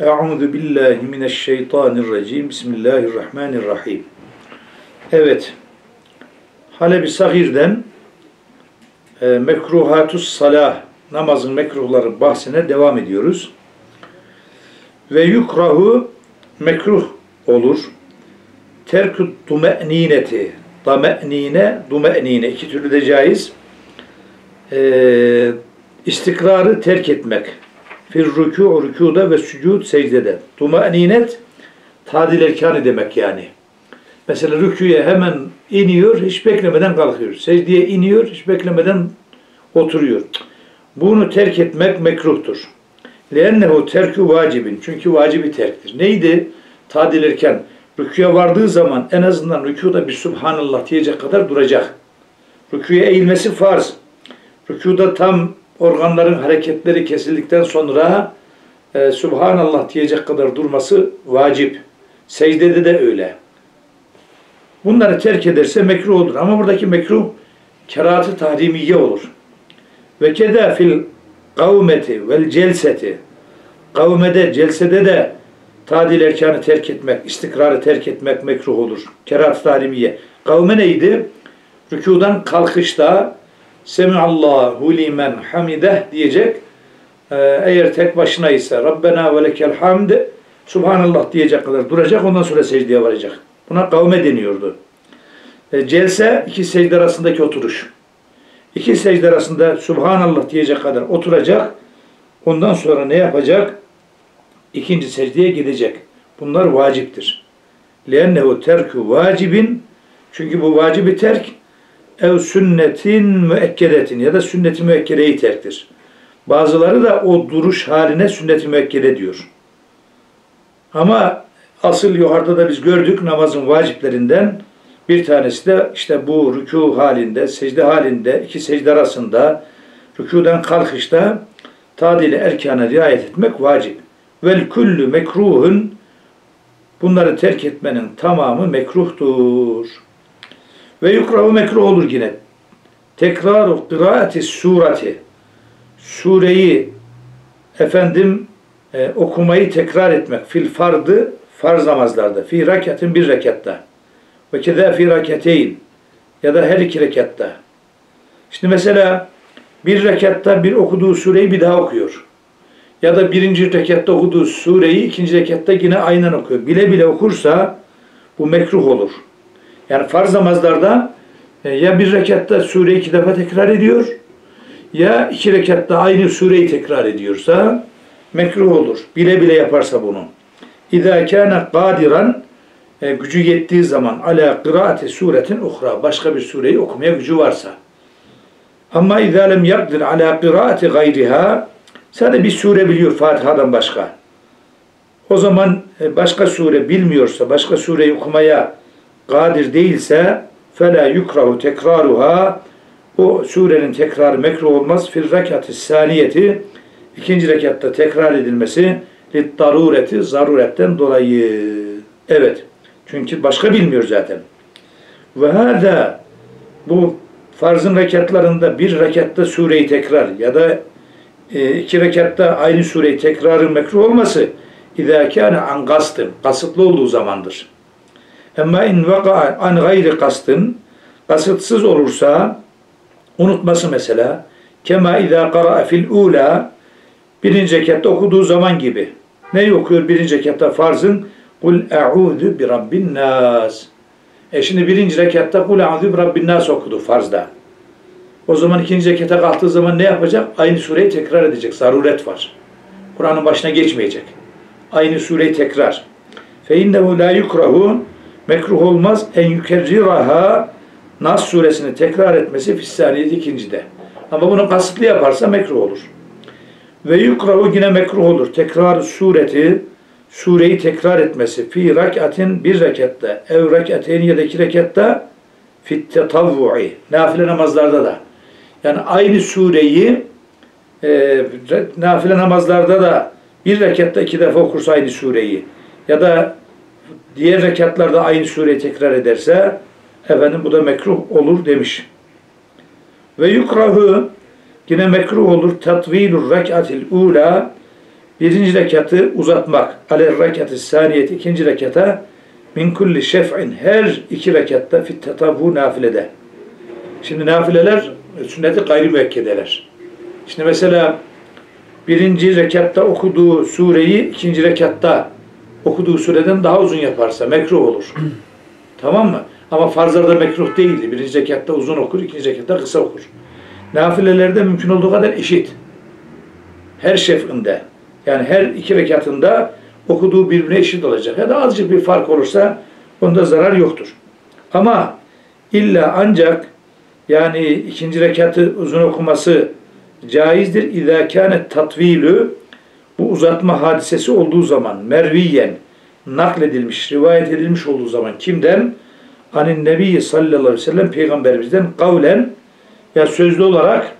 Euzu billahi mineşşeytanirracim. Bismillahirrahmanirrahim. Evet. Halebi Sagir'den e, mekruhatus salah namazın mekruhları bahsine devam ediyoruz. Ve yukrahu mekruh olur. Terkü dume'nineti dame'nine, dume'nine iki türlü de caiz. Ee, istikrarı terk etmek fir rükû rükûda ve sücud secdede. Tumaninet tadil erkanı demek yani. Mesela rüküye hemen iniyor, hiç beklemeden kalkıyor. Secdeye iniyor, hiç beklemeden oturuyor. Bunu terk etmek mekruhtur. Lennehu terkü vacibin. Çünkü vacibi terktir. Neydi? Tadil erken. Rüküye vardığı zaman en azından rükuda bir subhanallah diyecek kadar duracak. Rüküye eğilmesi farz. Rükuda tam organların hareketleri kesildikten sonra e, Subhanallah diyecek kadar durması vacip. Secdede de öyle. Bunları terk ederse mekruh olur. Ama buradaki mekruh kerahatı tahrimiye olur. Ve keda fil kavmeti vel celseti kavmede, celsede de tadil erkanı terk etmek, istikrarı terk etmek mekruh olur. Kerahat tahrimiye. Kavme neydi? Rükudan kalkışta Semiallahu limen hamideh diyecek. Ee, eğer tek başına ise Rabbena ve lekel hamd Subhanallah diyecek kadar duracak. Ondan sonra secdeye varacak. Buna kavme deniyordu. E, celse iki secde arasındaki oturuş. İki secde arasında Subhanallah diyecek kadar oturacak. Ondan sonra ne yapacak? İkinci secdeye gidecek. Bunlar vaciptir. لِأَنَّهُ terkü vacibin çünkü bu vacibi terk ev sünnetin müekkedetin ya da sünnet-i müekkedeyi terktir. Bazıları da o duruş haline sünnet-i müekkede diyor. Ama asıl yukarıda da biz gördük namazın vaciplerinden bir tanesi de işte bu rükû halinde, secde halinde, iki secde arasında rükûden kalkışta tadili erkana riayet etmek vacip. Vel kullu mekruhun bunları terk etmenin tamamı mekruhtur. Ve yukrahu mekruh olur yine. Tekraru kıraati surati. Sureyi efendim e, okumayı tekrar etmek. Fil fardı farz namazlarda. Fi rekatin bir rekatta. Ve keda fi reketeyn. Ya da her iki rekatta. Şimdi mesela bir rekatta bir okuduğu sureyi bir daha okuyor. Ya da birinci rekatta okuduğu sureyi ikinci rekatta yine aynen okuyor. Bile bile okursa bu mekruh olur. Yani farz namazlarda e, ya bir rekatta sureyi iki defa tekrar ediyor ya iki rekatta aynı sureyi tekrar ediyorsa mekruh olur. Bile bile yaparsa bunu. İzâ kâne kâdiran e, gücü yettiği zaman ala kıraati suretin uhra başka bir sureyi okumaya gücü varsa. Ama izâ lem yakdir ala kıraati gayriha sadece bir sure biliyor Fatiha'dan başka. O zaman e, başka sure bilmiyorsa, başka sureyi okumaya kadir değilse fela yukrahu tekraruha o surenin tekrar mekruh olmaz. Fil rekatı saniyeti ikinci rekatta tekrar edilmesi lit darureti zaruretten dolayı. Evet. Çünkü başka bilmiyor zaten. Ve hada bu farzın rekatlarında bir rekatta sureyi tekrar ya da e, iki rekatta aynı sureyi tekrarın mekruh olması idâ kâne an gasıtlı olduğu zamandır. Ama in vaka an gayri kastın, kasıtsız olursa, unutması mesela, kema izâ kara'a fil ula, birinci rekatta okuduğu zaman gibi. Ne okuyor birinci rekatta farzın? Kul e'udhu bi rabbin nas. E şimdi birinci rekatta kul e'udhu bi rabbin nas okudu farzda. O zaman ikinci rekata kalktığı zaman ne yapacak? Aynı sureyi tekrar edecek. Zaruret var. Kur'an'ın başına geçmeyecek. Aynı sureyi tekrar. Fe innehu la yukrahu mekruh olmaz en yükerriraha Nas suresini tekrar etmesi fissaniyeti ikincide. Ama bunu kasıtlı yaparsa mekruh olur. Ve yukrahu yine mekruh olur. Tekrar sureti sureyi tekrar etmesi fi rekatin bir rekatta ev rekateyn ya da iki rekatta fit tetavvu'i nafile namazlarda da yani aynı sureyi e, nafile namazlarda da bir rekatta iki defa okursa aynı sureyi ya da diğer rekatlarda aynı sureyi tekrar ederse efendim bu da mekruh olur demiş. Ve yukrahı yine mekruh olur tatvilur rekatil ula birinci rekatı uzatmak. Alel rekatı saniyeti ikinci rekata min kulli şef'in her iki rekatta fit tatabu nafilede. Şimdi nafileler sünneti gayri müekkedeler. Şimdi mesela birinci rekatta okuduğu sureyi ikinci rekatta okuduğu sureden daha uzun yaparsa mekruh olur. tamam mı? Ama farzlarda mekruh değildi. Birinci rekatta uzun okur, ikinci rekatta kısa okur. Nafilelerde mümkün olduğu kadar eşit. Her şefinde. Yani her iki rekatında okuduğu birbirine eşit olacak. Ya da azıcık bir fark olursa onda zarar yoktur. Ama illa ancak yani ikinci rekatı uzun okuması caizdir. İzâ kânet tatvilü bu uzatma hadisesi olduğu zaman merviyen nakledilmiş, rivayet edilmiş olduğu zaman kimden? Anin Nebi sallallahu aleyhi ve sellem peygamberimizden kavlen ya sözlü olarak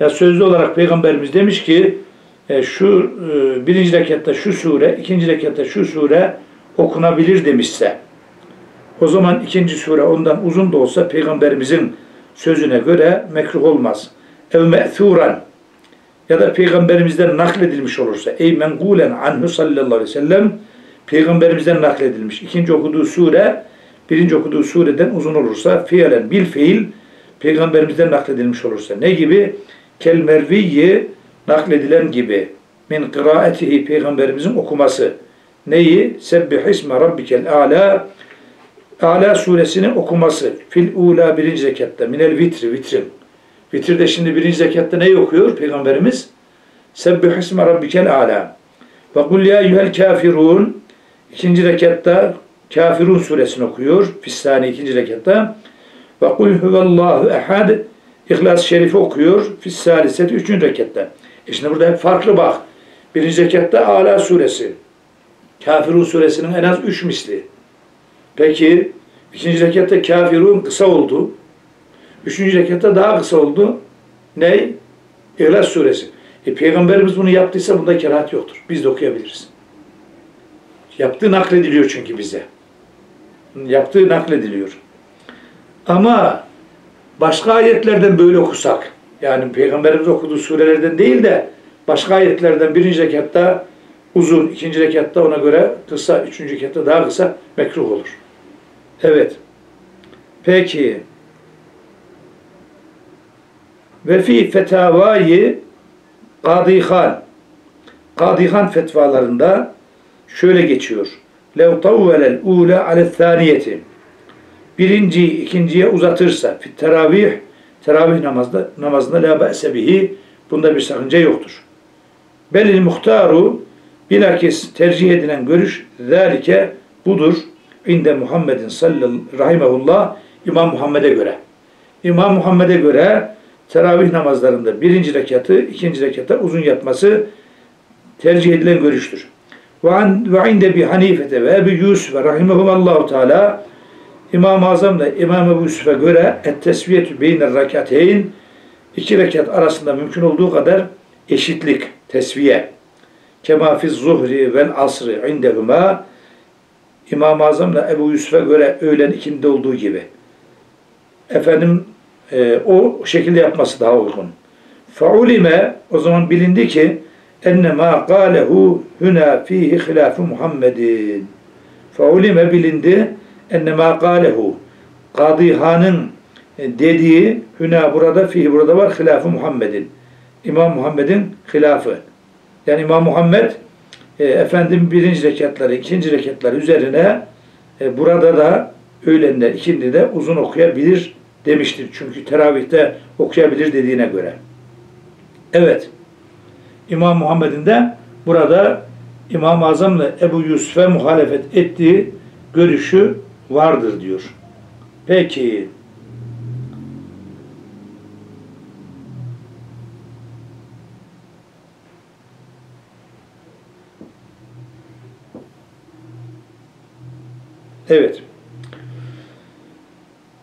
ya sözlü olarak peygamberimiz demiş ki e, şu e, birinci rekatta şu sure, ikinci rekatta şu sure okunabilir demişse o zaman ikinci sure ondan uzun da olsa peygamberimizin sözüne göre mekruh olmaz. Ev me'thuran ya da peygamberimizden nakledilmiş olursa ey mengulen anhu sallallahu aleyhi ve sellem peygamberimizden nakledilmiş. İkinci okuduğu sure birinci okuduğu sureden uzun olursa fiilen bil fiil peygamberimizden nakledilmiş olursa ne gibi? Kel merviyi nakledilen gibi min kıraatihi peygamberimizin okuması. Neyi? Sebbih isme rabbikel a'la Ala suresini okuması. Fil ula birinci zekatta. Minel vitri, vitrin. Vitirde şimdi birinci zekatta neyi okuyor Peygamberimiz? Sebbih isme rabbikel ala. Ve kul ya eyyuhel kafirun. İkinci rekatta Kafirun suresini okuyor. Fissani ikinci rekatta. Ve kul huvallahu ehad. İhlas-ı Şerif'i okuyor. Fissaliseti üçüncü rekatta. E şimdi burada hep farklı bak. Birinci rekatta Ala suresi. Kafirun suresinin en az üç misli. Peki ikinci rekatta kafirun kısa oldu. Üçüncü rekatta daha kısa oldu. Ne? İhlas suresi. E, Peygamberimiz bunu yaptıysa bunda kerahat yoktur. Biz de okuyabiliriz. Yaptığı naklediliyor çünkü bize. Yaptığı naklediliyor. Ama başka ayetlerden böyle okusak, yani Peygamberimiz okuduğu surelerden değil de başka ayetlerden birinci rekatta uzun, ikinci rekatta ona göre kısa, üçüncü rekatta daha kısa mekruh olur. Evet. Peki. Ve fi fetavayı Kadihan Kadihan fetvalarında şöyle geçiyor. Lev tavvelel ula ale thaniyeti Birinci, ikinciye uzatırsa fit teravih teravih namazda namazında la ba'se bunda bir sakınca yoktur. Belil muhtaru bilakis tercih edilen görüş zalike budur inde Muhammedin sallallahu rahimehullah İmam Muhammed'e göre. İmam Muhammed'e göre teravih namazlarında birinci rekatı, ikinci rekata uzun yapması tercih edilen görüştür. Ve, inde bi Hanifete ve Ebu Yusuf rahimehumallahu teala İmam-ı Azam da İmam Ebu Yusuf'a göre et tesviyetü beyner rekateyn iki rekat arasında mümkün olduğu kadar eşitlik, tesviye. Kema fiz zuhri vel asri indehuma İmam-ı Azam'la Ebu Yusuf'a göre öğlen ikindi olduğu gibi. Efendim e, o şekilde yapması daha uygun. Faulime o zaman bilindi ki enne ma qalehu huna fihi hilafu Muhammedin. Faulime bilindi enne ma qalehu Kadihan'ın dediği hüna burada fihi burada var hilafı Muhammedin. İmam Muhammed'in hilafı. Yani İmam Muhammed e, efendim birinci rekatları, ikinci rekatları üzerine e, burada da öğlenler, ikindi de uzun okuyabilir demiştir. Çünkü teravihte okuyabilir dediğine göre. Evet. İmam Muhammed'in de burada İmam-ı Azam'la Ebu Yusuf'e muhalefet ettiği görüşü vardır diyor. Peki. Evet.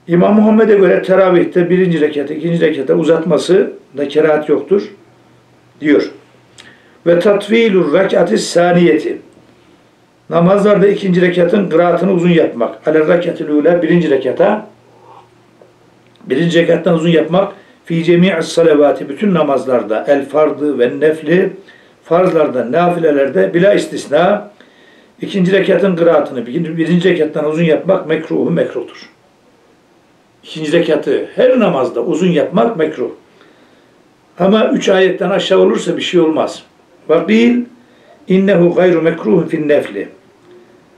İmam Muhammed'e göre teravihte birinci rekata, ikinci rekata uzatması da kerahat yoktur diyor. Ve tatvilur rekati saniyeti. Namazlarda ikinci rekatın kıraatını uzun yapmak. Ale rekatil ula birinci rekata birinci rekattan uzun yapmak fi cemi'is salavati bütün namazlarda el fardı ve nefli farzlarda, nafilelerde bila istisna ikinci rekatın kıraatını birinci rekattan uzun yapmak mekruhu mekruhtur. İkinci rekatı her namazda uzun yapmak mekruh. Ama üç ayetten aşağı olursa bir şey olmaz. Vakil innehu gayru mekruhun fin nefli.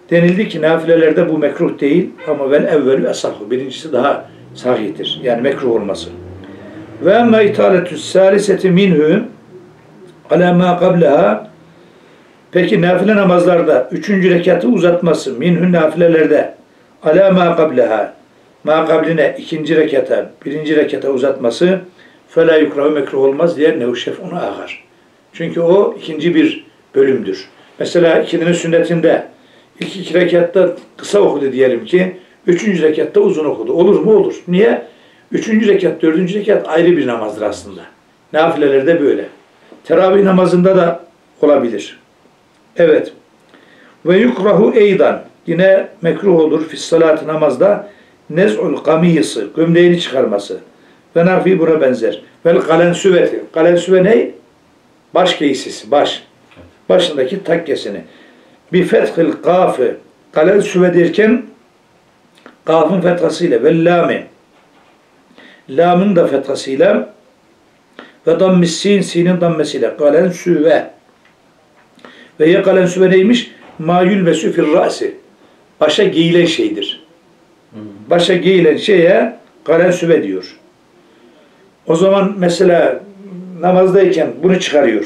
Denildi ki nafilelerde bu mekruh değil ama vel evvelü esahu. Birincisi daha sahihtir. Yani mekruh olması. Ve emme italetü saliseti minhu ala ma qablaha Peki nafile namazlarda üçüncü rekatı uzatması minhü nafilelerde ala ma qablaha ma kabline ikinci rekata birinci rekata uzatması fela yukrahu mekruh olmaz diğer nevşef onu ağar. Çünkü o ikinci bir bölümdür. Mesela ikinin sünnetinde ilk iki rekatta kısa okudu diyelim ki üçüncü rekatta uzun okudu. Olur mu? Olur. Niye? Üçüncü rekat, dördüncü rekat ayrı bir namazdır aslında. Nafilelerde böyle. Teravih namazında da olabilir. Evet. Ve yukrahu eydan. Yine mekruh olur fis salat namazda nez'ul kamiyisi. Gömleğini çıkarması. Ve nafi buna benzer. Vel kalen süveti. Kalen süve ne? Baş giysisi. Baş. Başındaki takkesini. Bi fethil kafı. Kalen süve derken kafın fethasıyla ve lami. Lamın da fethasıyla ve dammis sin, sinin dammesiyle. Kalen süve. Ve ye kalen süve neymiş? Ma yülbesü fir ra'si. Başa giyilen şeydir. Başa giyilen şeye kalen süve diyor. O zaman mesela namazdayken bunu çıkarıyor.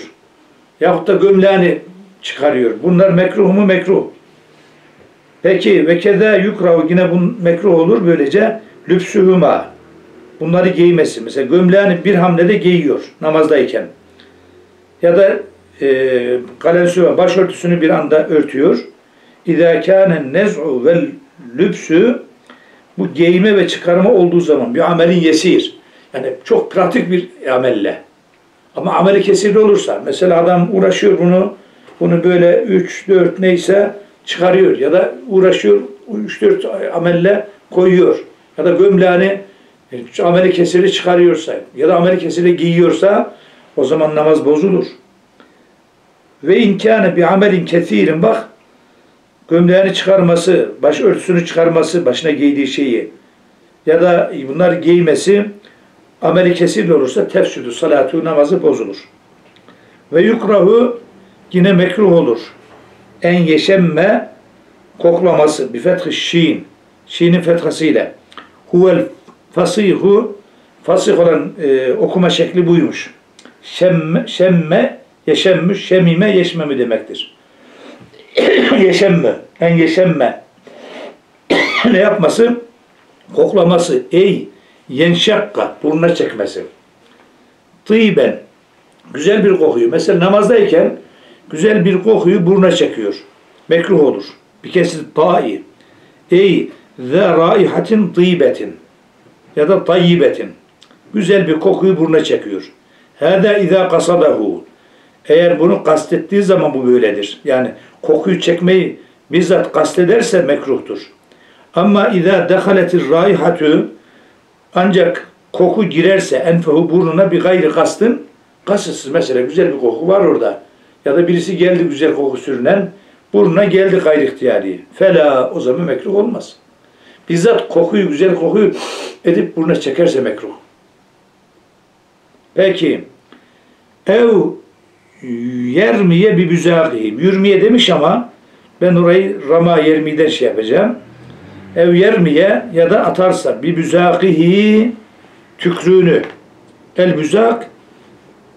Yahut da gömleğini çıkarıyor. Bunlar mekruh mu? Mekruh. Peki ve keda yukrahu yine bu mekruh olur böylece lüpsühüma. Bunları giymesi. Mesela gömleğini bir hamlede giyiyor namazdayken. Ya da e, kalensüve başörtüsünü bir anda örtüyor. İzâ kâne nez'u vel lübsü bu giyme ve çıkarma olduğu zaman bir amelin yesir. Yani çok pratik bir amelle. Ama ameli kesirli olursa mesela adam uğraşıyor bunu bunu böyle 3 4 neyse çıkarıyor ya da uğraşıyor 3 4 amelle koyuyor ya da gömleğini ameli kesirli çıkarıyorsa ya da ameli kesirli giyiyorsa o zaman namaz bozulur. Ve inkâne bir amelin kethirin bak gömleğini çıkarması, başörtüsünü çıkarması, başına giydiği şeyi ya da bunlar giymesi ameli kesil olursa tefsüdü salatu namazı bozulur. Ve yukrahu yine mekruh olur. En yeşemme koklaması bir fethi şiin. Şiinin fethasıyla. Huvel fasihu fasih olan e, okuma şekli buymuş. Şemme, şemme yeşemmüş, şemime, yeşmemi demektir. yeşemme, en yeşemme. ne yapması? Koklaması. Ey yenşakka, burnuna çekmesi. Tıyben, güzel bir kokuyu. Mesela namazdayken güzel bir kokuyu burnuna çekiyor. Mekruh olur. Bir kesit ta'i. Ey ve raihatin tıybetin ya da tayyibetin. Güzel bir kokuyu burnuna çekiyor. Hâdâ izâ kasadahu. Eğer bunu kastettiği zaman bu böyledir. Yani kokuyu çekmeyi bizzat kastederse mekruhtur. Ama izâ dehaletir raihatü ancak koku girerse enfehu burnuna bir gayri kastın kasıtsız mesela güzel bir koku var orada. Ya da birisi geldi güzel koku sürünen burnuna geldi gayri ihtiyari. Fela o zaman mekruh olmaz. Bizzat kokuyu güzel kokuyu edip burnuna çekerse mekruh. Peki ev yermiye bir büzâkihim. Yürümeye demiş ama ben orayı rama yermiden şey yapacağım. Ev yermiye ya da atarsa bir büzâkihi tükrüğünü. El büzak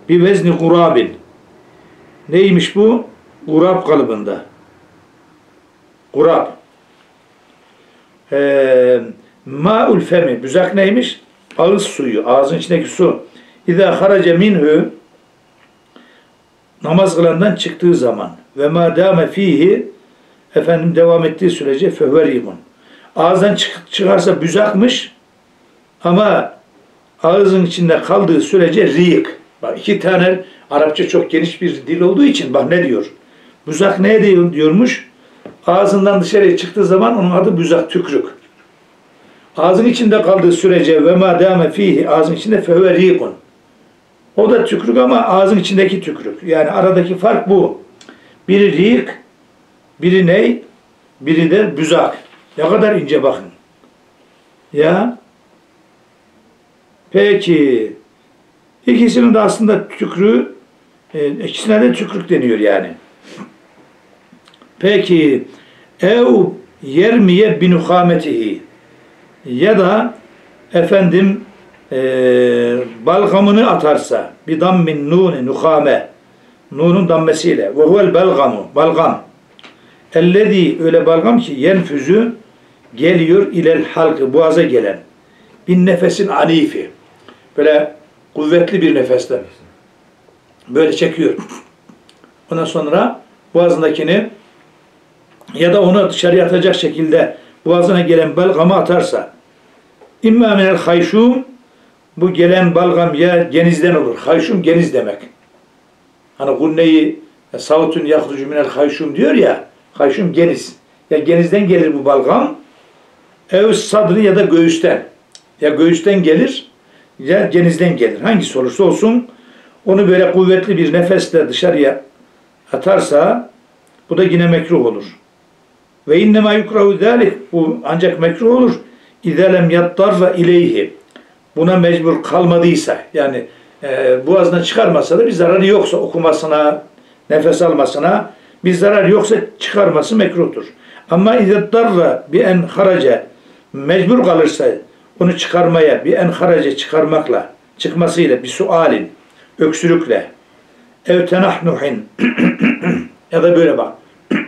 bir vezni kurabin. Neymiş bu? Kurab kalıbında. Kurab. Ee, ma'ul femi. Büzak neymiş? Ağız suyu. Ağzın içindeki su. İzâ harace minhu namaz kılandan çıktığı zaman ve ma dâme fihi efendim devam ettiği sürece fehverimun. Ağızdan çık çıkarsa büzakmış ama ağzın içinde kaldığı sürece riyik. Bak iki tane Arapça çok geniş bir dil olduğu için bak ne diyor. Büzak ne diyormuş? Ağzından dışarıya çıktığı zaman onun adı büzak tükrük. Ağzın içinde kaldığı sürece ve ma dâme fihi ağzın içinde fehve riyikun. O da tükrük ama ağzın içindeki tükrük. Yani aradaki fark bu. Biri rik, biri ney, biri de büzak. Ne kadar ince bakın. Ya. Peki. İkisinin de aslında tükrüğü, e, ikisine de tükrük deniyor yani. Peki. Ev yermiye binuhametihi. Ya da efendim e, balgamını atarsa bir dammin nuni nuhame nunun dammesiyle. Ve huvel belgamu balgam ellezî öyle balgam ki yenfüzü geliyor ilel halkı boğaza gelen. Bir nefesin anifi. Böyle kuvvetli bir nefesle böyle çekiyor. Ondan sonra boğazındakini ya da onu dışarıya atacak şekilde boğazına gelen balgamı atarsa imma minel hayşum bu gelen balgam ya genizden olur. Hayşum geniz demek. Hani gunneyi savutun yahrucu minel hayşum diyor ya hayşum geniz. Ya genizden gelir bu balgam. Ev sadrı ya da göğüsten. Ya göğüsten gelir ya genizden gelir. Hangisi olursa olsun onu böyle kuvvetli bir nefesle dışarıya atarsa bu da yine mekruh olur. Ve innema yukrahu zalik bu ancak mekruh olur. İzâ lem yattarra ileyhi buna mecbur kalmadıysa yani e, boğazına çıkarmasa da bir zararı yoksa okumasına, nefes almasına bir zarar yoksa çıkarması mekruhtur. Ama izattarra bir en harace mecbur kalırsa onu çıkarmaya bir en harace çıkarmakla çıkmasıyla bir sualin öksürükle ev tenahnuhin ya da böyle bak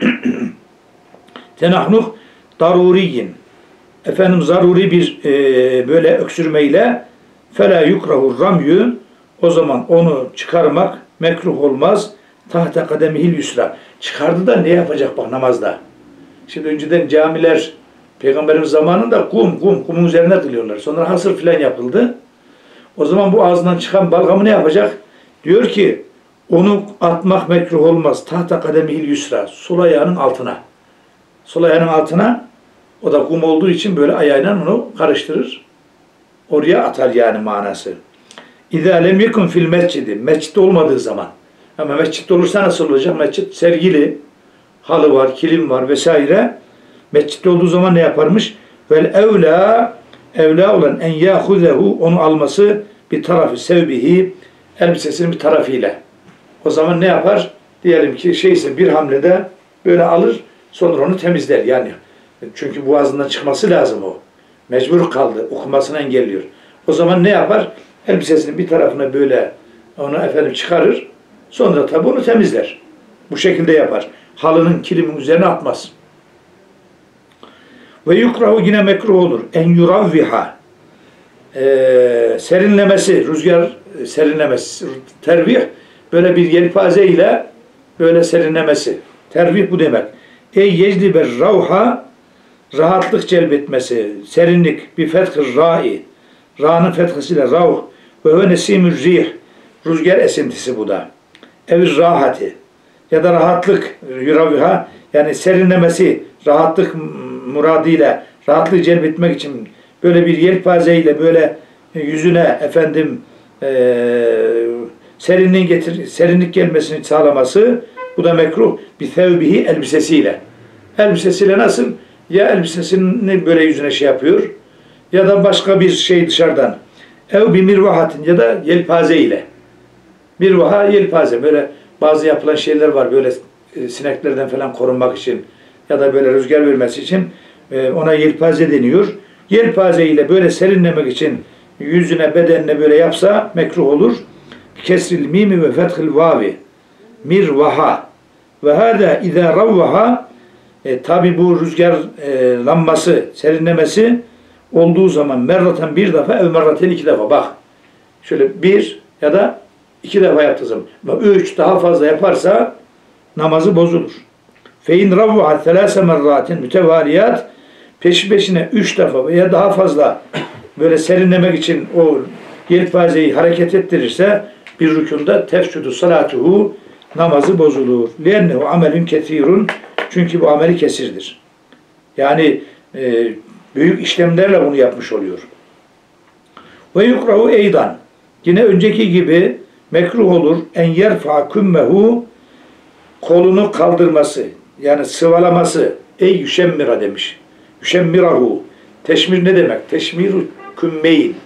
tenahnuh daruriyin efendim zaruri bir e, böyle öksürmeyle fela yukrahu ramyu o zaman onu çıkarmak mekruh olmaz. Tahta kademihil yusra. Çıkardı da ne yapacak bak namazda. Şimdi önceden camiler Peygamberimiz zamanında kum, kum, kumun üzerine kılıyorlar. Sonra hasır filan yapıldı. O zaman bu ağzından çıkan balgamı ne yapacak? Diyor ki onu atmak mekruh olmaz. Tahta kademihil yusra. Sol ayağının altına. Sol ayağının altına o da kum olduğu için böyle ayağıyla onu karıştırır. Oraya atar yani manası. İzâ lem yekun fil mescidi. Mescitte olmadığı zaman. Ama mescitte olursa nasıl olacak? Mescit sergili. Halı var, kilim var vesaire. Mescitte olduğu zaman ne yaparmış? Vel evla evla olan en yahuzehu onu alması bir tarafı sevbihi elbisesinin bir tarafıyla. O zaman ne yapar? Diyelim ki şeyse bir hamlede böyle alır sonra onu temizler yani. Çünkü boğazından çıkması lazım o. Mecbur kaldı. Okumasını engelliyor. O zaman ne yapar? Elbisesinin bir tarafına böyle onu efendim çıkarır. Sonra tabi onu temizler. Bu şekilde yapar. Halının kilimin üzerine atmaz. Ve yukrahu yine mekruh olur. En yuravviha. Ee, serinlemesi, rüzgar serinlemesi. Tervih böyle bir yelpaze ile böyle serinlemesi. Tervih bu demek. Ey yecliber ravha rahatlık celbetmesi, serinlik, bir fethir ra'i, ra'nın fethisiyle rav ve ve nesimür rih, rüzgar esintisi bu da. Evir rahati ya da rahatlık, yuraviha, yani serinlemesi, rahatlık muradıyla, rahatlığı celbetmek için böyle bir yelpazeyle böyle yüzüne efendim e, serinliğin getir, serinlik gelmesini sağlaması bu da mekruh bir thevbihi elbisesiyle. Elbisesiyle nasıl? Ya elbisesini böyle yüzüne şey yapıyor ya da başka bir şey dışarıdan. Ev bir mirvahatin ya da yelpaze ile. Mirvaha yelpaze böyle bazı yapılan şeyler var böyle e, sineklerden falan korunmak için ya da böyle rüzgar vermesi için e, ona yelpaze deniyor. Yelpaze ile böyle serinlemek için yüzüne bedenine böyle yapsa mekruh olur. Kesril mimi ve fethil vavi. Mirvaha. Ve hâdâ izâ ravvaha e, tabi bu rüzgar e, lambası, serinlemesi olduğu zaman merraten bir defa ev iki defa bak. Şöyle bir ya da iki defa yaptığı zaman. Üç daha fazla yaparsa namazı bozulur. Fein ravvaha thelâse merratin mütevaliyat peş peşine üç defa veya daha fazla böyle serinlemek için o yelpazeyi hareket ettirirse bir rükunda tefsüdü salatuhu namazı bozulur. Liennehu amelün ketirun çünkü bu ameli kesirdir. Yani e, büyük işlemlerle bunu yapmış oluyor. Ve yukrahu eydan. Yine önceki gibi Mekruh olur en yerfa kümmehu kolunu kaldırması yani sıvalaması ey yüşemmira demiş. Yüşemmirahu. Teşmir ne demek? Teşmiru kümmeyin.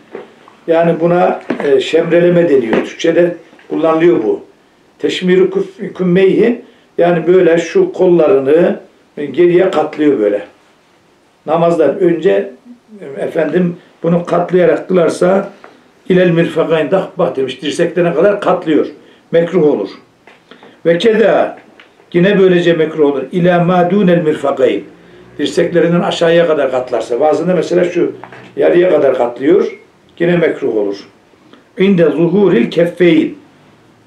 Yani buna e, şemreleme deniyor. Türkçede kullanılıyor bu. Teşmiru küf- kümmeyhi yani böyle şu kollarını geriye katlıyor böyle. Namazdan önce efendim bunu katlayarak kılarsa ilel mirfakayn bak demiş dirseklerine kadar katlıyor. Mekruh olur. Ve keda yine böylece mekruh olur. İlâ mâ dûnel mirfakayn dirseklerinden aşağıya kadar katlarsa. Bazında mesela şu yarıya kadar katlıyor. Yine mekruh olur. İnde zuhuril keffeyn.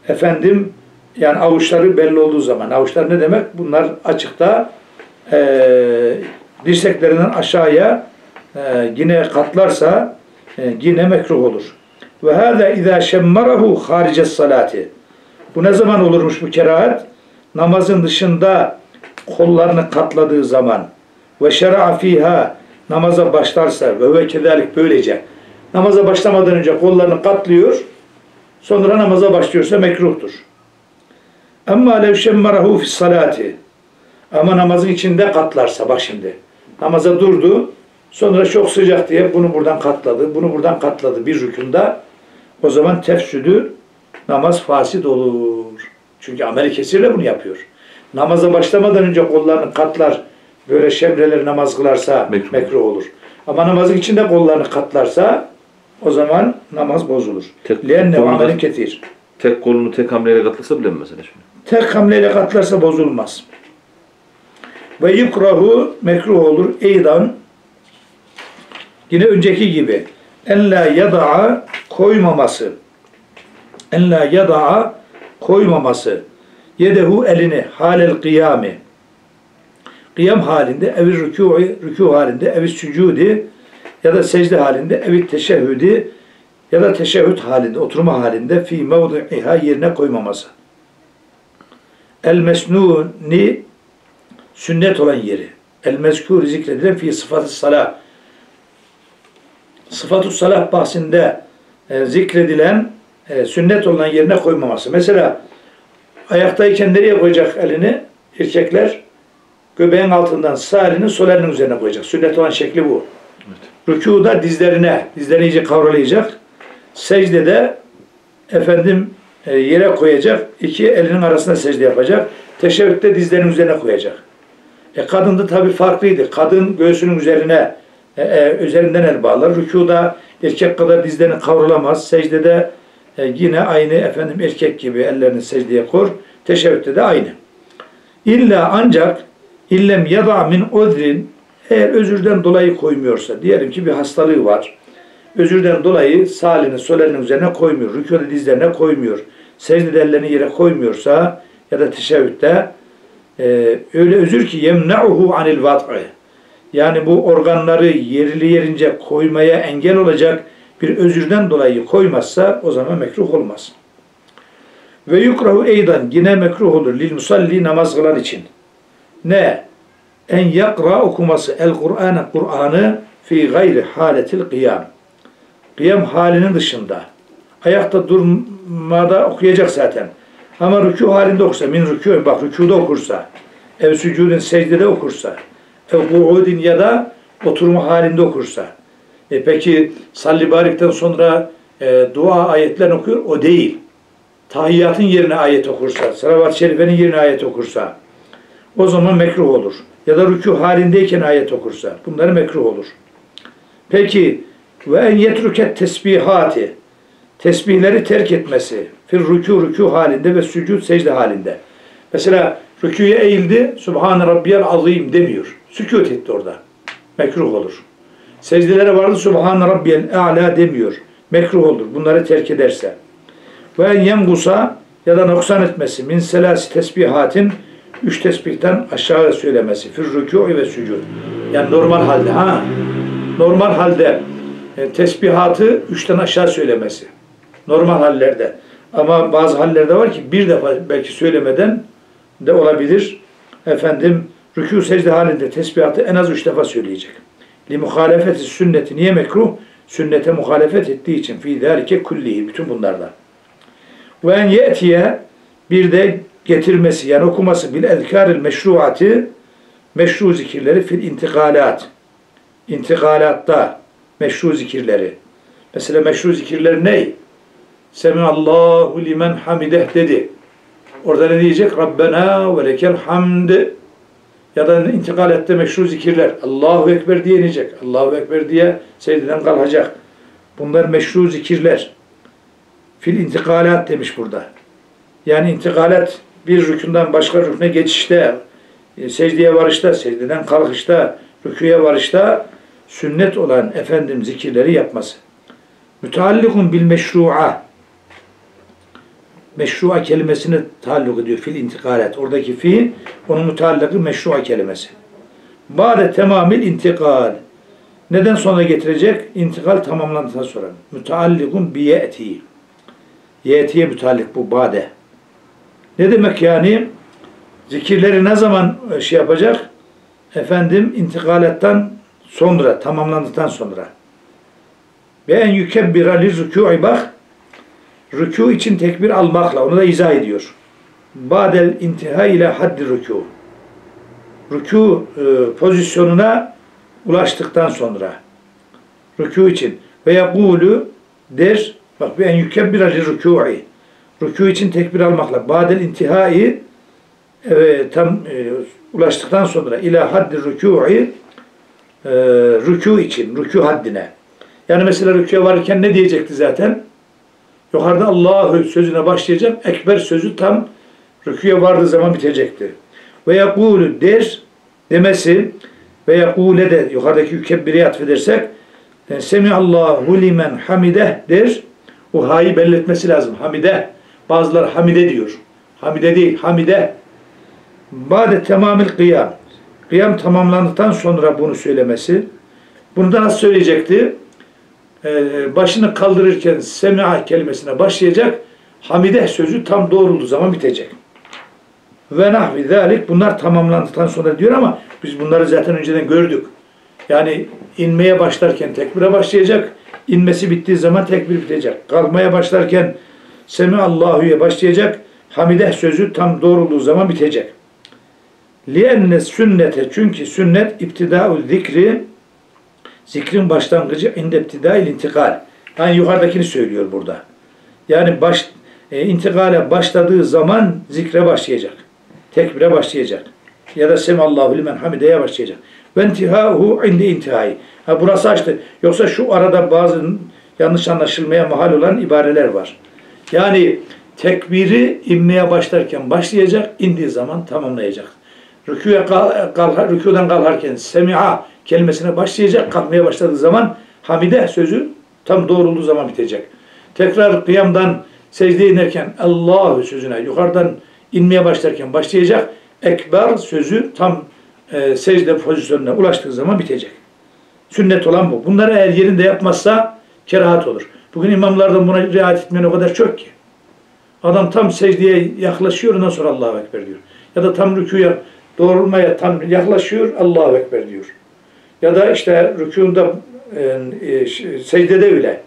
Efendim yani avuçları belli olduğu zaman. Avuçlar ne demek? Bunlar açıkta eee dirseklerinden aşağıya eee, yine katlarsa eee, yine mekruh olur. Ve hâzâ izâ şemmarahu harices salati. Bu ne zaman olurmuş bu kerahat? Namazın dışında kollarını katladığı zaman ve şer'a fiha namaza başlarsa ve ve kezalik böylece namaza başlamadan önce kollarını katlıyor sonra namaza başlıyorsa mekruhtur. Ama lev şemmarahu fi salati ama namazın içinde katlarsa bak şimdi namaza durdu sonra çok sıcak diye bunu buradan katladı bunu buradan katladı bir rükunda o zaman tefsüdü namaz fasit olur. Çünkü ameli kesirle bunu yapıyor. Namaza başlamadan önce kollarını katlar, böyle şemreleri namaz kılarsa Mekruh. mekruh, olur. Ama namazın içinde kollarını katlarsa o zaman namaz bozulur. Lenne amelin ketir. Tek kolunu tek hamleyle katlasa bile mi mesela şimdi? Tek hamleyle katlarsa bozulmaz. Ve yukrahu mekruh olur. Eydan. Yine önceki gibi. En la yada'a koymaması. En la yada'a koymaması. Yedehu elini halel kıyami. Kıyam halinde evi rükû rükû halinde evi sücudi ya da secde halinde evi teşehhüdi. Ya da teşehhüd halinde oturma halinde fi mevdi'iha yerine koymaması El mesnuni sünnet olan yeri. El mezkur zikredilen fi sıfatı salah. Sıfatü salah bahsinde e, zikredilen e, sünnet olan yerine koymaması. Mesela ayaktayken nereye koyacak elini? Erkekler göbeğin altından sağ elini sol elinin üzerine koyacak. Sünnet olan şekli bu. Rükuda dizlerine, dizlerini iyice kavralayacak. Secdede efendim e, yere koyacak. iki elinin arasında secde yapacak. Teşebbütte dizlerinin üzerine koyacak. E kadında tabi farklıydı. Kadın göğsünün üzerine e, e, üzerinden el bağlar. Rükuda erkek kadar dizlerini kavrulamaz. Secdede e, yine aynı efendim erkek gibi ellerini secdeye kor. Teşebbütte de aynı. İlla ancak illem yada min udrin eğer özürden dolayı koymuyorsa diyelim ki bir hastalığı var. Özürden dolayı sağ elini üzerine koymuyor. Rükûda dizlerine koymuyor. Secdede ellerini yere koymuyorsa ya da teşebbütte e, öyle özür ki yemna'uhu anil vat'i. Yani bu organları yerli yerince koymaya engel olacak bir özürden dolayı koymazsa o zaman mekruh olmaz. Ve yukrahu eydan yine mekruh olur lil musalli namaz kılan için. Ne? En yakra okuması el Kur'an'ı Kur'an'ı fi gayri haletil kıyam. Kıyam halinin dışında. Ayakta durmada okuyacak zaten. Ama rükû halinde okursa, min rükû, bak rükûda okursa, ev sücudin secdede okursa, ev kuudin ya da oturma halinde okursa. E peki salli barikten sonra e, dua ayetlerini okuyor, o değil. Tahiyyatın yerine ayet okursa, salavat-ı şerifenin yerine ayet okursa, o zaman mekruh olur. Ya da rükû halindeyken ayet okursa, bunları mekruh olur. Peki, ve en yetruket tesbihati, tesbihleri terk etmesi, fir rükû rükû halinde ve sücud secde halinde. Mesela rükûya eğildi, Subhane Rabbiyal Azim demiyor. Sükut etti orada. Mekruh olur. Secdelere vardı, Subhane Rabbiyal A'la demiyor. Mekruh olur. Bunları terk ederse. Ve en yengusa ya da noksan etmesi min selasi tesbihatin üç tesbihten aşağı söylemesi. Fir rükû ve sücud. Yani normal halde. Ha, normal halde e, tesbihatı üçten aşağı söylemesi. Normal hallerde. Ama bazı hallerde var ki bir defa belki söylemeden de olabilir. Efendim rükû secde halinde tesbihatı en az üç defa söyleyecek. Li muhalefeti sünneti niye mekruh? Sünnete muhalefet ettiği için fi zâlike kullihi bütün bunlarda. Ve en yetiye bir de getirmesi yani okuması bil ezkaril meşruati meşru zikirleri fil intikalat. İntikalatta meşru zikirleri. Mesela meşru zikirler ne? Semiallahu limen hamideh dedi. Orada ne diyecek? Rabbena ve lekel hamd. Ya da intikalette meşru zikirler. Allahu Ekber diye inecek. Allahu Ekber diye secdeden kalkacak. Bunlar meşru zikirler. Fil intikalat demiş burada. Yani intikalat bir rükünden başka rüküne geçişte, e, secdeye varışta, secdeden kalkışta, rüküye varışta sünnet olan efendim zikirleri yapması. Müteallikun bil meşru'a. Meşru'a kelimesini taalluk ediyor fil intikalat. Oradaki fi onun müteallakı meşru'a kelimesi. Bade tamamil intikal. Neden sonra getirecek? İntikal tamamlandıktan sonra. Müteallikun bi ye'ti. Ye'tiye müteallik bu bade. Ne demek yani? Zikirleri ne zaman e, şey yapacak? Efendim intikaletten sonra, tamamlandıktan sonra. Ve en yükebbira li rükû'i bak. Rükû için tekbir almakla. Onu da izah ediyor. Badel intiha ile haddi rükû. Rükû e, pozisyonuna ulaştıktan sonra. Rükû için. Ve yekûlü der. Bak ve en yükebbira li rükû'i. Rükû için tekbir almakla. Badel intihai e, tam e, ulaştıktan sonra ila haddi rükû'i e, rükû için, rükû haddine. Yani mesela rükûya varırken ne diyecekti zaten? Yukarıda Allahu sözüne başlayacak. Ekber sözü tam rükûya vardığı zaman bitecekti. Ve yekûlü der demesi ve yekûle de yukarıdaki yükebbiri atfedersek e, Semihallahu limen hamideh der. O ha'yı belletmesi lazım. Hamide. Bazıları hamide diyor. Hamide değil, hamide. Bade tamamil kıyam. Kıyam tamamlandıktan sonra bunu söylemesi. Bunu da nasıl söyleyecekti? Ee, başını kaldırırken semi'a kelimesine başlayacak. Hamide sözü tam doğrulduğu zaman bitecek. Ve nahvi zalik bunlar tamamlandıktan sonra diyor ama biz bunları zaten önceden gördük. Yani inmeye başlarken tekbire başlayacak. İnmesi bittiği zaman tekbir bitecek. Kalkmaya başlarken Semi Allahu'ya başlayacak. Hamide sözü tam doğruluğu zaman bitecek. Lienne sünnete çünkü sünnet iptidaul zikri zikrin başlangıcı inde iptidail intikal. Yani yukarıdakini söylüyor burada. Yani baş, e, intikale başladığı zaman zikre başlayacak. Tekbire başlayacak. Ya da semallahu limen hamideye başlayacak. Ve intihahu inde intihai. Ha burası açtı. Yoksa şu arada bazı yanlış anlaşılmaya mahal olan ibareler var. Yani tekbiri inmeye başlarken başlayacak, indiği zaman tamamlayacak. Rüküye kal, kal, rüküden kalkarken semi'a kelimesine başlayacak, kalkmaya başladığı zaman hamide sözü tam doğrulduğu zaman bitecek. Tekrar kıyamdan secdeye inerken Allahu sözüne yukarıdan inmeye başlarken başlayacak. Ekber sözü tam e, secde pozisyonuna ulaştığı zaman bitecek. Sünnet olan bu. Bunları eğer yerinde yapmazsa kerahat olur. Bugün imamlardan buna riayet etmeyen o kadar çok ki. Adam tam secdeye yaklaşıyor ondan sonra Allahu Ekber diyor. Ya da tam rüküye doğrulmaya tam yaklaşıyor Allahu Ekber diyor. Ya da işte rükûnda e, e, secdede bile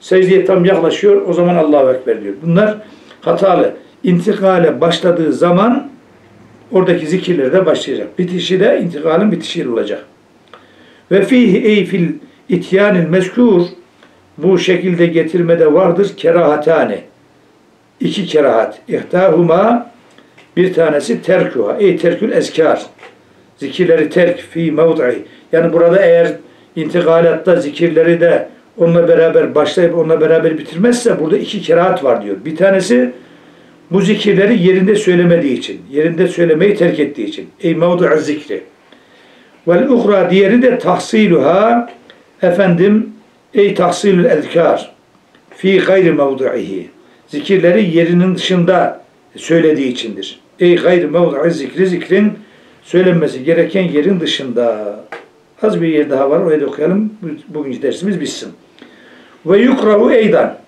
secdeye tam yaklaşıyor o zaman Allahu Ekber diyor. Bunlar hatalı. İntikale başladığı zaman oradaki zikirler de başlayacak. Bitişi de intikalin bitişiyle olacak. Ve fihi ey fil ityanil mezkur bu şekilde getirmede vardır kerahatane. İki kerahat. İhtahuma bir tanesi terkuha. Ey terkül ezkar. Zikirleri terk fi mevd'i. Yani burada eğer intikalatta zikirleri de onunla beraber başlayıp onunla beraber bitirmezse burada iki kerahat var diyor. Bir tanesi bu zikirleri yerinde söylemediği için, yerinde söylemeyi terk ettiği için. Ey mevdu'u zikri. Vel uhra diğeri de tahsiluha efendim ey tahsilül ezkar fi gayri mevdu'ihi. Zikirleri yerinin dışında söylediği içindir. Ey gayri mevdu'i zikri zikrin söylenmesi gereken yerin dışında. Az bir yer daha var. Orayı da okuyalım. Bugünkü dersimiz bitsin. Ve yukrahu eydan.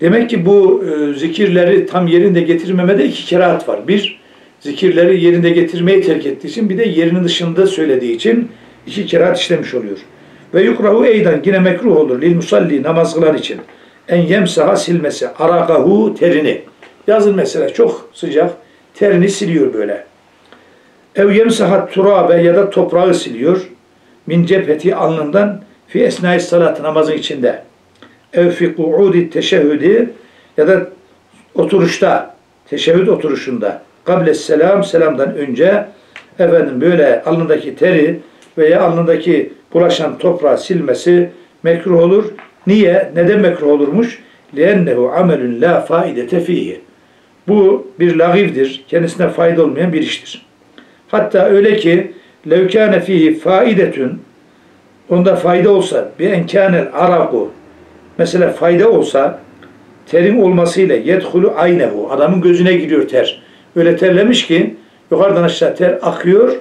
Demek ki bu e, zikirleri tam yerinde getirmemede iki kerahat var. Bir, zikirleri yerinde getirmeyi terk ettiği için bir de yerinin dışında söylediği için iki kerahat işlemiş oluyor. Ve yukrahu eydan yine mekruh olur lil musalli namaz kılan için. en yemsaha silmesi. Arakahu terini. Yazın mesela çok sıcak. Terini siliyor böyle. Ev yemsaha turabe ya da toprağı siliyor. Min cepheti alnından fi esnai salat namazın içinde. Ev fi ku'udi teşehhüdi ya da oturuşta, teşehhüd oturuşunda. Kable selam, selamdan önce efendim böyle alnındaki teri veya alnındaki bulaşan toprağı silmesi mekruh olur. Niye? Neden mekruh olurmuş? لِيَنَّهُ عَمَلٌ لَا فَائِدَةَ ف۪يهِ bu bir lagivdir. Kendisine fayda olmayan bir iştir. Hatta öyle ki levkâne fihi faidetün onda fayda olsa bir enkânel araku mesela fayda olsa terin olmasıyla yedhulu aynehu adamın gözüne giriyor ter. Öyle terlemiş ki yukarıdan aşağı ter akıyor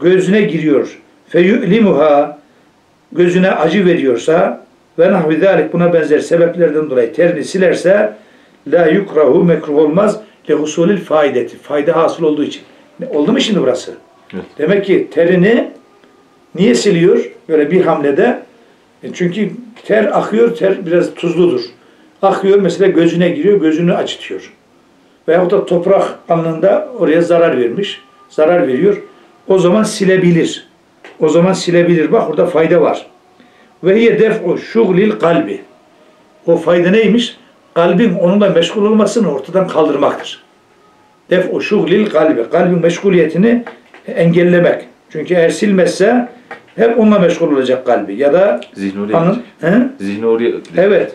gözüne giriyor. Feyu'limuha gözüne acı veriyorsa ve nahvi buna benzer sebeplerden dolayı terini silerse la yukrahu mekruh olmaz li husulil faideti. Fayda hasıl olduğu için. Oldu mu şimdi burası? Evet. Demek ki terini niye siliyor? Böyle bir hamlede. E çünkü ter akıyor, ter biraz tuzludur. Akıyor mesela gözüne giriyor, gözünü acıtıyor. Veyahut da toprak alnında oraya zarar vermiş, zarar veriyor. O zaman silebilir. O zaman silebilir. Bak orada fayda var. Ve hiye def'u şuglil kalbi. O fayda neymiş? Kalbin onunla meşgul olmasını ortadan kaldırmaktır. Def'u şuglil kalbi. Kalbin meşguliyetini engellemek. Çünkü eğer silmezse hep onunla meşgul olacak kalbi. Ya da Zihni oraya anın, he? Zihni oraya. Evet.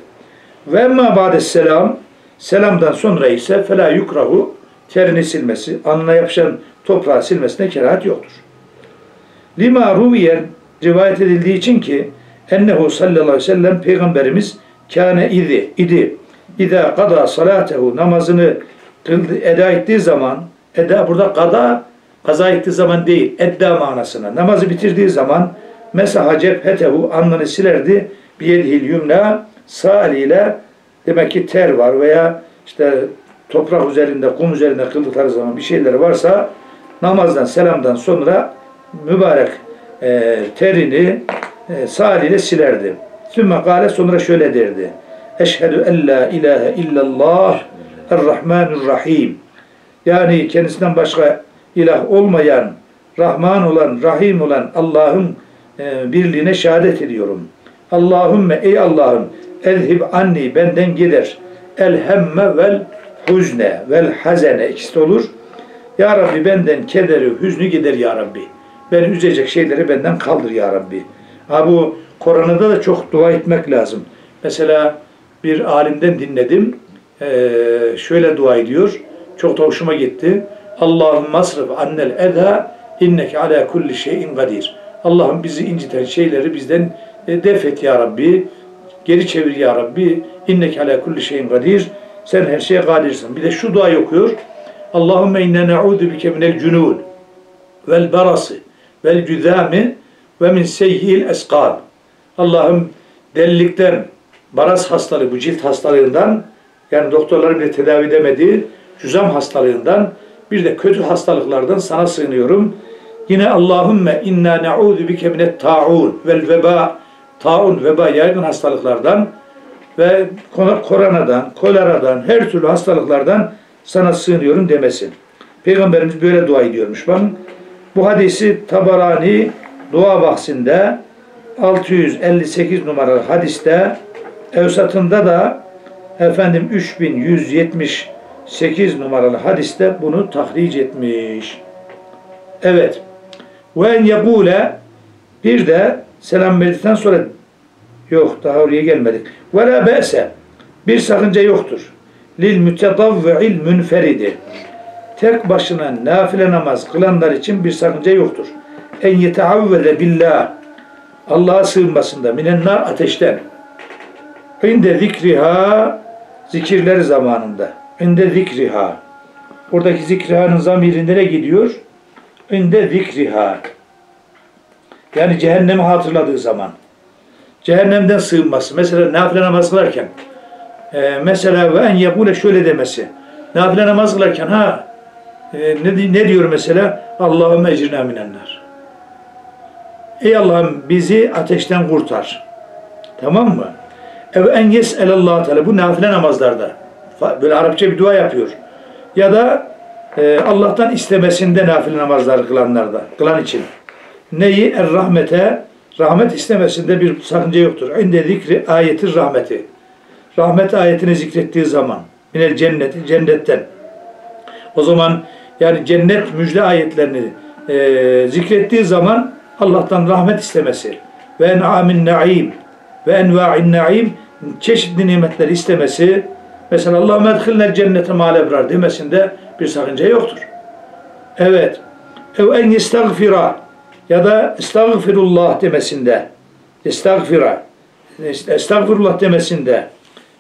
Ve emma ba'des selam selamdan sonra ise fela yukrahu terini silmesi, alnına yapışan toprağı silmesine kerahat yoktur. Lima ruviyen rivayet edildiği için ki ennehu sallallahu aleyhi ve sellem peygamberimiz kâne idi idi İza kada salatehu namazını eda ettiği zaman eda burada kada kaza ettiği zaman değil edda manasına namazı bitirdiği zaman mesaha cephetehu alnını silerdi biyedihil yumna sağ eliyle demek ki ter var veya işte toprak üzerinde kum üzerinde kıldıkları zaman bir şeyleri varsa namazdan selamdan sonra mübarek e, terini e, sağ eliyle silerdi. Sümme kâle sonra şöyle derdi. Eşhedü en la ilahe illallah er-Rahmanur-Rahim. Yani kendisinden başka ilah olmayan, Rahman olan, Rahim olan Allah'ın e, birliğine şehadet ediyorum. Allahümme ey Allah'ım ezhib anni benden gider. El hemme vel huzne vel hazene ikisi olur. Ya Rabbi benden kederi, hüznü gider ya Rabbi. Beni üzecek şeyleri benden kaldır ya Rabbi. Ha bu Kur'an'da da çok dua etmek lazım. Mesela bir alimden dinledim. Ee, şöyle dua ediyor. Çok da hoşuma gitti. Allah'ım masrif annel eda inneke ala kulli şeyin kadir. Allah'ım bizi inciten şeyleri bizden e, def et ya Rabbi. Geri çevir ya Rabbi. İnneke ala kulli şeyin kadir. Sen her şeye kadirsin. Bir de şu duayı okuyor. Allahümme inne ne'udu bike minel cunun vel barası vel cüzami ve min seyyi'il eskal. Allah'ım delilikten, baras hastalığı, bu cilt hastalığından, yani doktorların bile tedavi edemediği cüzam hastalığından, bir de kötü hastalıklardan sana sığınıyorum. Yine Allahümme inna ne'udu bike minet ta'un vel veba, taun, veba yaygın hastalıklardan ve koronadan, koleradan, her türlü hastalıklardan sana sığınıyorum demesin. Peygamberimiz böyle dua ediyormuş. Bakın bu hadisi Tabarani dua bahsinde 658 numaralı hadiste Evsat'ında da efendim 3178 numaralı hadiste bunu tahric etmiş. Evet. Ve en yekule bir de selam verdikten sonra yok daha oraya gelmedik. Ve la be'se bir sakınca yoktur. Lil mütedavvi'il münferidi tek başına nafile namaz kılanlar için bir sakınca yoktur. En yeteavvede billah Allah'a sığınmasında minen nar ateşten. İnde zikriha zikirleri zamanında. İnde zikriha. Buradaki zikrihanın zamirinde ne gidiyor? İnde zikriha. Yani cehennemi hatırladığı zaman. Cehennemden sığınması. Mesela nafile namaz kılarken. E, mesela ve en yekule şöyle demesi. Nafile namaz kılarken ha e, ne, ne diyor mesela? Allahümme ecrina minenler. Ey Allah'ım bizi ateşten kurtar. Tamam mı? Ev en yes'elallahu teala. Bu nafile namazlarda. Böyle Arapça bir dua yapıyor. Ya da e, Allah'tan istemesinde nafile namazlar kılanlarda. Kılan için. Neyi? Er rahmete. Rahmet istemesinde bir sakınca yoktur. İnde zikri ayeti rahmeti. Rahmet ayetini zikrettiği zaman. Minel cenneti, cennetten. O zaman yani cennet müjde ayetlerini e, zikrettiği zaman Allah'tan rahmet istemesi ve en'amin naim ve enva'in naim çeşitli nimetler istemesi. Mesela Allahümme edhilnel cennete ma'al ebrar demesinde bir sakınca yoktur. Evet. Ev en yestagfira ya da estağfirullah demesinde. Estağfira estağfirullah demesinde.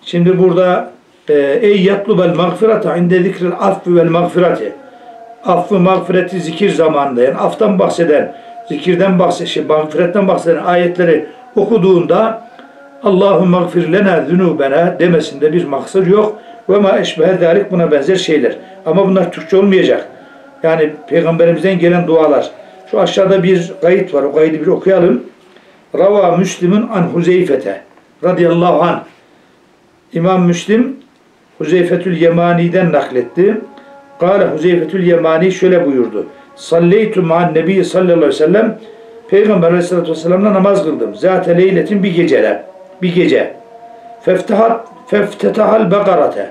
Şimdi burada e, ey yatlubel mağfirata inde zikril affü vel mağfirati. Affı mağfireti zikir zamanında yani aftan bahseden zikirden bahseden şey, mağfiretten bahseden ayetleri okuduğunda Allahum mağfir lena zunubena demesinde bir maksır yok ve ma eşbehe zalik buna benzer şeyler. Ama bunlar Türkçe olmayacak. Yani peygamberimizden gelen dualar. Şu aşağıda bir kayıt var. O kaydı bir okuyalım. Rava Müslim'in an Huzeyfete radıyallahu anh. İmam Müslim Huzeyfetül Yemani'den nakletti. Kale Huzeyfetül Yemani şöyle buyurdu. Salleytu ma'an nebi sallallahu aleyhi ve sellem Peygamber aleyhissalatü vesselam'la namaz kıldım. Zate leyletin bir gecede. Bir gece. Feftehat feftetahal bakarate.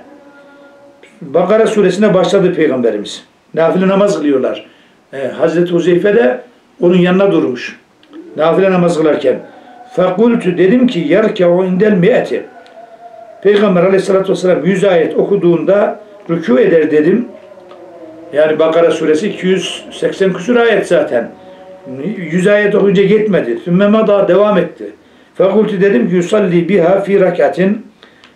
Bakara suresine başladı Peygamberimiz. Nafile namaz kılıyorlar. Ee, Hazreti Huzeyfe de onun yanına durmuş. Nafile namaz kılarken. Fekultu dedim ki yerke'u indel mi'eti. Peygamber aleyhissalatü vesselam 100 ayet okuduğunda rükû eder dedim. Yani Bakara suresi 280 küsur ayet zaten. 100 ayet okuyunca yetmedi. Sümmeme daha devam etti. Fekulti dedim ki yusalli biha fi rekatin.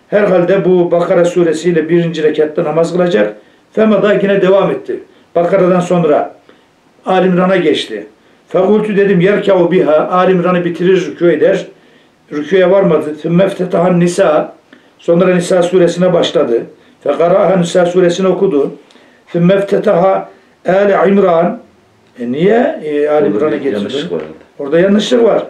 Herhalde bu Bakara suresiyle birinci rekatta namaz kılacak. Fema da yine devam etti. Bakara'dan sonra Alimran'a geçti. Fekultu dedim yerkâhu biha. Alimran'ı bitirir rükû eder. Rükûya varmadı. Sümmeftetahan nisa. Sonra Nisa suresine başladı. Fekaraha Nisa suresini okudu. Sümmeftetahha Ali İmran. E niye e, Ali İmran'a geçti? Orada yanlışlık var.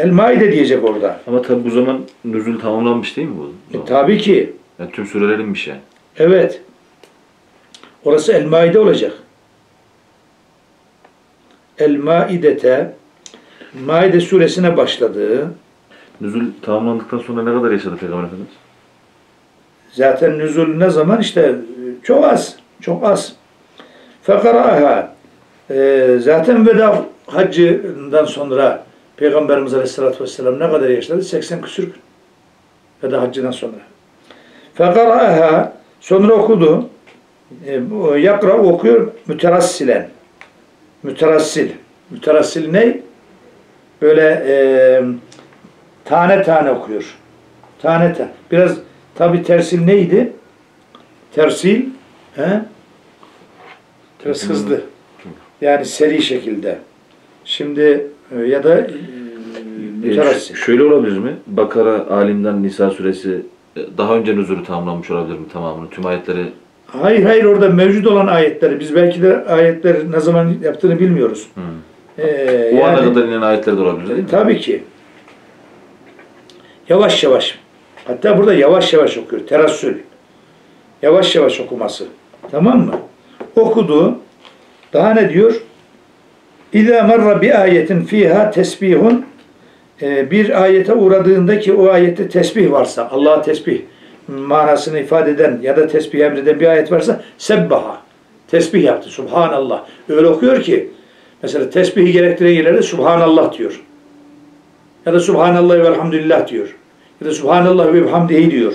El Maide diyecek orada. Ama tabi bu zaman nüzul tamamlanmış değil mi bu? E, tabii ki. Yani tüm sürelerinmiş yani. Evet. Orası El Maide olacak. El Maidete Maide suresine başladı. Nüzul tamamlandıktan sonra ne kadar yaşadı Peygamber Efendimiz? Zaten nüzul ne zaman? işte e, çok az. Çok az. Fekaraha e, zaten veda haccından sonra Peygamberimiz Aleyhisselatü Vesselam ne kadar yaşadı? 80 küsür gün. Veda haccından sonra. Fekaraha sonra okudu. E, yakra okuyor müterassilen. Müterassil. Müterassil ne? Böyle e, tane tane okuyor. Tane tane. Biraz tabi tersil neydi? Tersil he? Biraz hızlı. Yani seri şekilde. Şimdi ya da e, E, müterassil. ş- şöyle olabilir mi? Bakara, Alim'den Nisa suresi e, daha önce nüzulü tamamlanmış olabilir mi tamamını? Tüm ayetleri Hayır hayır orada mevcut olan ayetleri biz belki de ayetleri ne zaman yaptığını bilmiyoruz. Hı. Ee, o ana yani- kadar inen ayetler de olabilir değil mi? Tabii ki. Yavaş yavaş. Hatta burada yavaş yavaş okuyor. Terassül. Yavaş yavaş okuması. Tamam mı? Okudu. Daha ne diyor? İzâ marra bi ayetin fiha tesbihun Ee, bir ayete uğradığında ki o ayette tesbih varsa, Allah'a tesbih manasını ifade eden ya da tesbih emreden bir ayet varsa sebbaha. Tesbih yaptı. Subhanallah. Öyle okuyor ki mesela tesbihi gerektiren yerlerde Subhanallah diyor. Ya da Subhanallah ve elhamdülillah diyor. Ya da Subhanallah ve hamdihi diyor.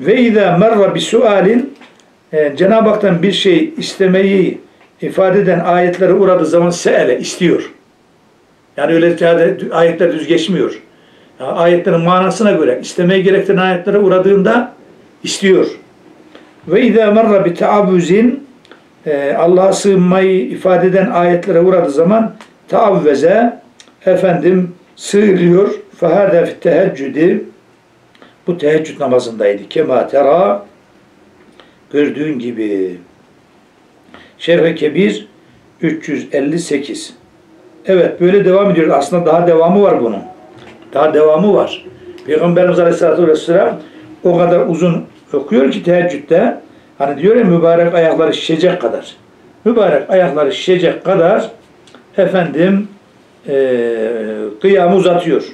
Ve izâ merra bi sualin e, Cenab-ı Hak'tan bir şey istemeyi ifade eden ayetlere uğradığı zaman seele istiyor. Yani öyle ayetler düz geçmiyor. Ya ayetlerin manasına göre istemeye gerektiren ayetlere uğradığında istiyor. Ve izâ merra bi teavvüzin e, Allah'a sığınmayı ifade eden ayetlere uğradığı zaman taavveze efendim sığınıyor. Fehâdâ fit teheccüdi bu teheccüd namazındaydı. Kema tera gördüğün gibi. Şerh-i Kebir 358 Evet böyle devam ediyor. Aslında daha devamı var bunun. Daha devamı var. Peygamberimiz Aleyhisselatü Vesselam o kadar uzun okuyor ki teheccüde hani diyor ya mübarek ayakları şişecek kadar. Mübarek ayakları şişecek kadar efendim eee kıyamı uzatıyor.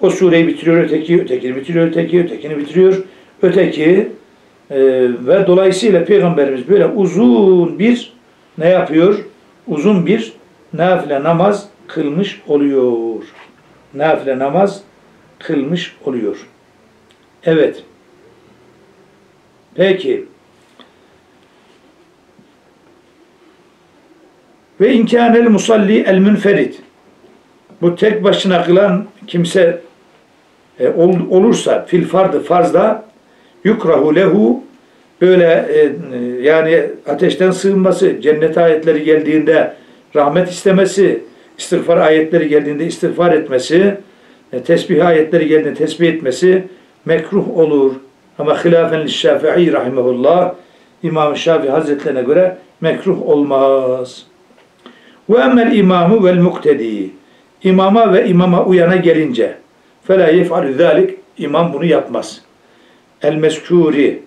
O sureyi bitiriyor öteki, ötekini bitiriyor öteki, ötekini bitiriyor öteki eee, ve dolayısıyla Peygamberimiz böyle uzun bir ne yapıyor? Uzun bir nafile namaz kılmış oluyor. Nafile namaz kılmış oluyor. Evet. Peki. Ve imkanel musalli el münferit. Bu tek başına kılan kimse e, ol- olursa fil fardı farzda yukrahu lehu böyle e, yani ateşten sığınması, cennet ayetleri geldiğinde rahmet istemesi, istiğfar ayetleri geldiğinde istiğfar etmesi, e, tesbih ayetleri geldiğinde tesbih etmesi mekruh olur. Ama hilafen Şafii rahimehullah İmam Şafii Hazretlerine göre mekruh olmaz. Ve emmel imamu vel muktedi. İmama ve imama uyana gelince fela yef'alü zalik imam bunu yapmaz. El meskuri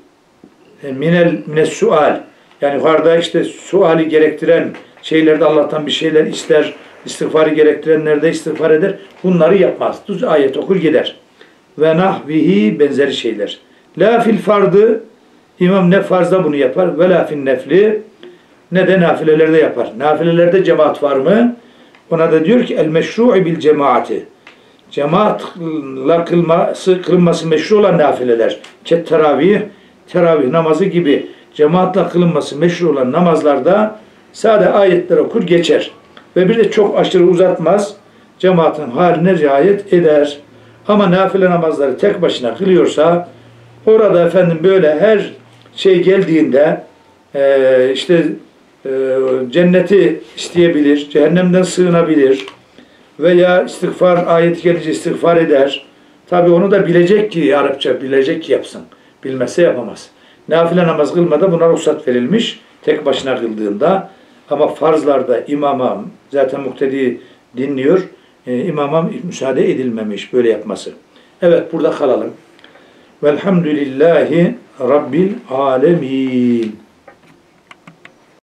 minel mines sual yani yukarıda işte suali gerektiren şeylerde Allah'tan bir şeyler ister, istiğfarı gerektirenlerde istiğfar eder. Bunları yapmaz. Düz ayet okur gider. Ve nahvihi benzeri şeyler. La fil fardı imam ne farzda bunu yapar ve la fil nefli ne de nafilelerde yapar. Nafilelerde cemaat var mı? Ona da diyor ki el meşru'i bil cemaati. Cemaatla kılması, kılınması meşru olan nafileler. Ket teravih, teravih namazı gibi cemaatle kılınması meşru olan namazlarda sade ayetler okur geçer. Ve bir de çok aşırı uzatmaz. Cemaatin haline riayet eder. Ama nafile namazları tek başına kılıyorsa orada efendim böyle her şey geldiğinde eee, işte eee, cenneti isteyebilir, cehennemden sığınabilir veya istiğfar ayeti gelince istiğfar eder. Tabi onu da bilecek ki Arapça bilecek ki yapsın. Bilmezse yapamaz. Nafile namaz kılmada buna ruhsat verilmiş. Tek başına kıldığında ama farzlarda imama zaten muktedi dinliyor. E, imama müsaade edilmemiş böyle yapması. Evet burada kalalım. Velhamdülillahi Rabbil alemin.